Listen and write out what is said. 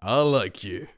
I like you.